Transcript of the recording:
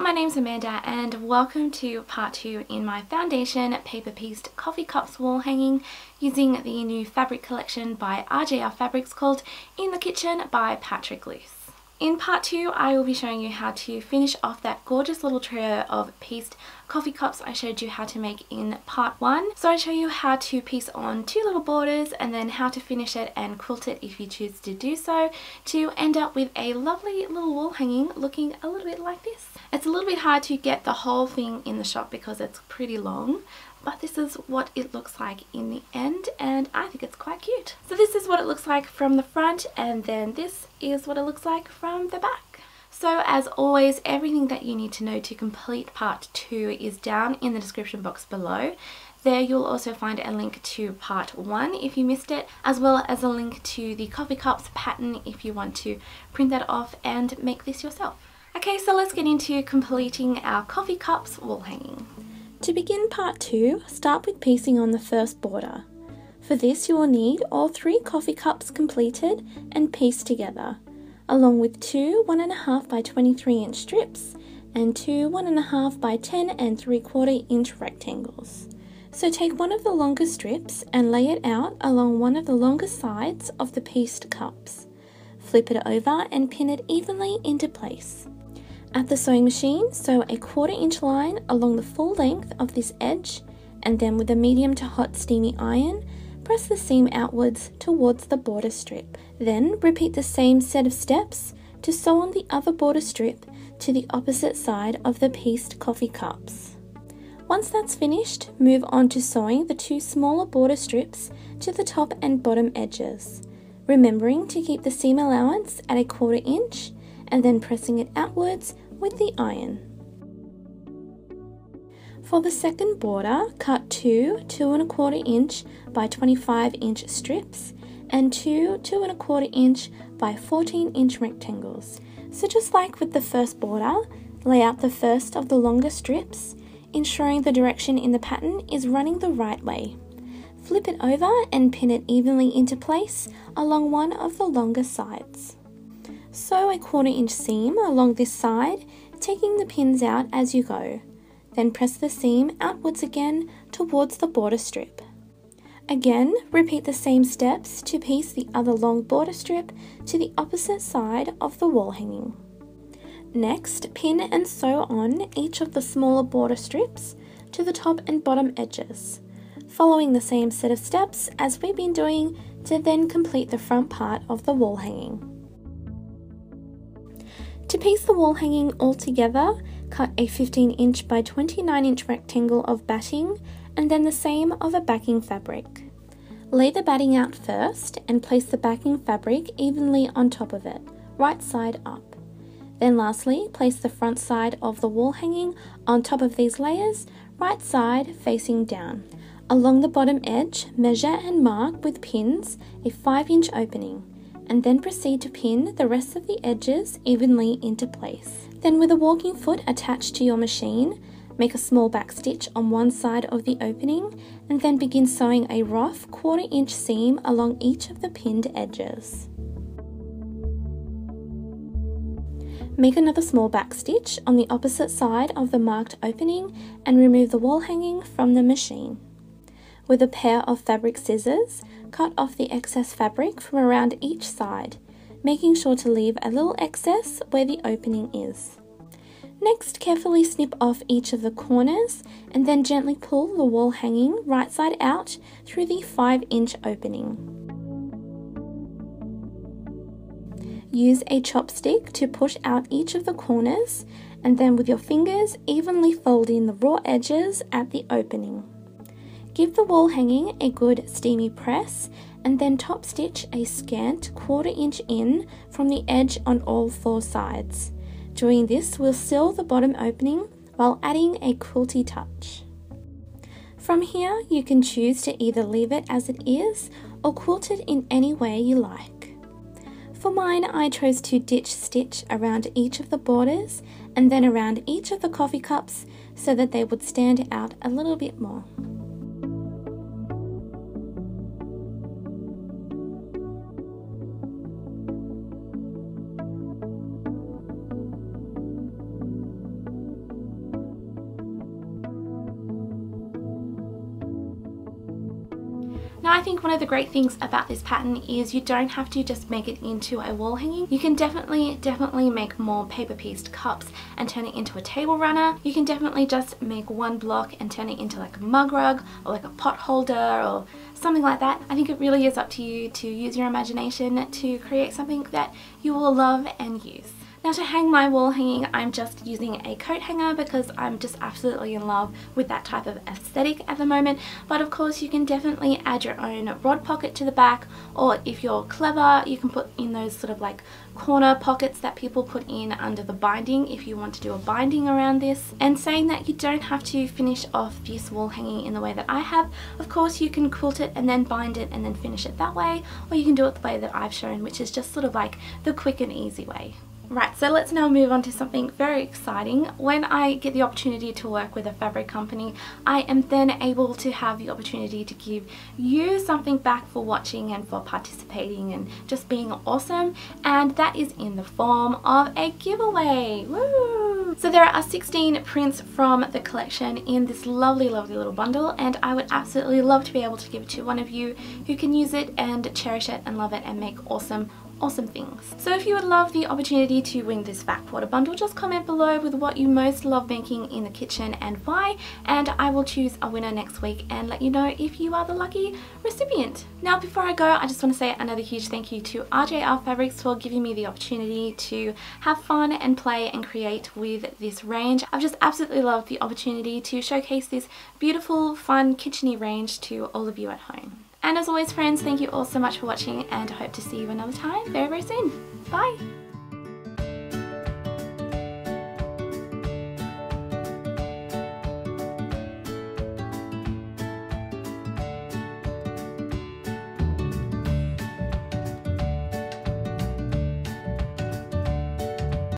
My name's Amanda and welcome to part 2 in my foundation paper pieced coffee cups wall hanging using the new fabric collection by RJR Fabrics called In the Kitchen by Patrick Lose. In part 2 I will be showing you how to finish off that gorgeous little trio of pieced coffee cups I showed you how to make in part 1. So I show you how to piece on two little borders and then how to finish it and quilt it if you choose to do so to end up with a lovely little wall hanging looking a little bit like this. It's a little bit hard to get the whole thing in the shot because it's pretty long but this is what it looks like in the end and I think it's quite cute. So this is what it looks like from the front and then this is what it looks like from the back. So as always, everything that you need to know to complete part two is down in the description box below. There you'll also find a link to part one if you missed it, as well as a link to the coffee cups pattern if you want to print that off and make this yourself. Okay, so let's get into completing our coffee cups wall hanging. To begin part 2, start with piecing on the first border. For this you will need all three coffee cups completed and pieced together, along with two 1.5 by 23 inch strips and two 1.5 by 10 and 3 quarter inch rectangles. So take one of the longer strips and lay it out along one of the longer sides of the pieced cups. Flip it over and pin it evenly into place. At the sewing machine, sew a quarter inch line along the full length of this edge and then with a medium to hot steamy iron, press the seam outwards towards the border strip. Then repeat the same set of steps to sew on the other border strip to the opposite side of the pieced coffee cups. Once that's finished, move on to sewing the two smaller border strips to the top and bottom edges, remembering to keep the seam allowance at a quarter inch and then pressing it outwards with the iron. For the second border, cut two two and a quarter inch by 25 inch strips and two two and a quarter inch by 14 inch rectangles. So just like with the first border, lay out the first of the longer strips, ensuring the direction in the pattern is running the right way. Flip it over and pin it evenly into place along one of the longer sides. Sew a quarter inch seam along this side, taking the pins out as you go. Then press the seam outwards again towards the border strip. Again, repeat the same steps to piece the other long border strip to the opposite side of the wall hanging. Next, pin and sew on each of the smaller border strips to the top and bottom edges, following the same set of steps as we've been doing to then complete the front part of the wall hanging. To piece the wall hanging all together, cut a 15 inch by 29 inch rectangle of batting and then the same of a backing fabric. Lay the batting out first and place the backing fabric evenly on top of it, right side up. Then lastly, place the front side of the wall hanging on top of these layers, right side facing down. Along the bottom edge, measure and mark with pins a 5 inch opening and then proceed to pin the rest of the edges evenly into place. Then with a walking foot attached to your machine, make a small back stitch on one side of the opening and then begin sewing a rough quarter inch seam along each of the pinned edges. Make another small back stitch on the opposite side of the marked opening and remove the wall hanging from the machine. With a pair of fabric scissors, cut off the excess fabric from around each side, making sure to leave a little excess where the opening is. Next, carefully snip off each of the corners and then gently pull the wall hanging right side out through the 5 inch opening. Use a chopstick to push out each of the corners and then with your fingers evenly fold in the raw edges at the opening. Give the wall hanging a good steamy press and then top stitch a scant quarter inch in from the edge on all four sides. Doing this will seal the bottom opening while adding a quilty touch. From here, you can choose to either leave it as it is or quilt it in any way you like. For mine, I chose to ditch stitch around each of the borders and then around each of the coffee cups so that they would stand out a little bit more. I think one of the great things about this pattern is you don't have to just make it into a wall hanging. You can definitely, definitely make more paper pieced cups and turn it into a table runner. You can definitely just make one block and turn it into like a mug rug or like a pot holder or something like that. I think it really is up to you to use your imagination to create something that you will love and use. Now to hang my wall hanging, I'm just using a coat hanger because I'm just absolutely in love with that type of aesthetic at the moment. But of course you can definitely add your own rod pocket to the back or if you're clever, you can put in those sort of like corner pockets that people put in under the binding if you want to do a binding around this. And saying that you don't have to finish off this wall hanging in the way that I have. Of course you can quilt it and then bind it and then finish it that way or you can do it the way that I've shown which is just sort of like the quick and easy way. Right, so let's now move on to something very exciting. When I get the opportunity to work with a fabric company, I am then able to have the opportunity to give you something back for watching and for participating and just being awesome. And that is in the form of a giveaway. Woo! So there are 16 prints from the collection in this lovely, lovely little bundle. And I would absolutely love to be able to give it to one of you who can use it and cherish it and love it and make awesome awesome things. So if you would love the opportunity to win this fat quarter bundle, just comment below with what you most love making in the kitchen and why, and I will choose a winner next week and let you know if you are the lucky recipient. Now before I go, I just want to say another huge thank you to RJR Fabrics for giving me the opportunity to have fun and play and create with this range. I've just absolutely loved the opportunity to showcase this beautiful, fun, kitcheny range to all of you at home. And as always friends, thank you all so much for watching and I hope to see you another time very very soon. Bye!